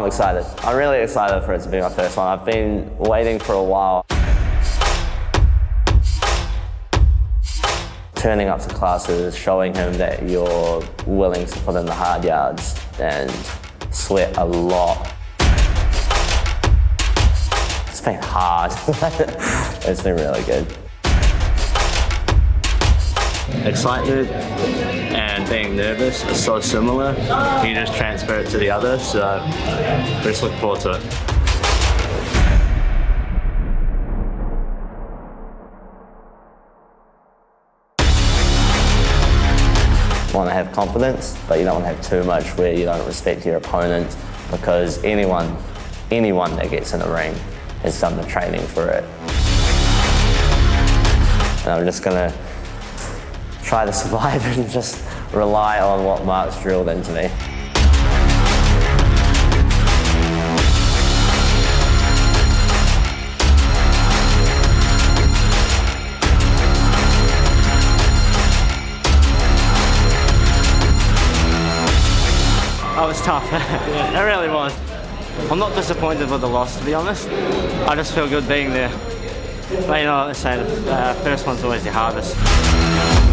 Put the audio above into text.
I'm excited. I'm really excited for it to be my first one. I've been waiting for a while. Turning up to classes, showing him that you're willing to put in the hard yards and sweat a lot. It's been hard. it's been really good. Excited and being nervous are so similar. You just transfer it to the other, so just look forward to it. want to have confidence, but you don't want to have too much where you don't respect your opponent because anyone, anyone that gets in the ring has done the training for it. And I'm just gonna try to survive and just rely on what Mark's drilled into me. That was tough. it really was. I'm not disappointed with the loss, to be honest. I just feel good being there. But you know, like I the uh, first one's always the hardest.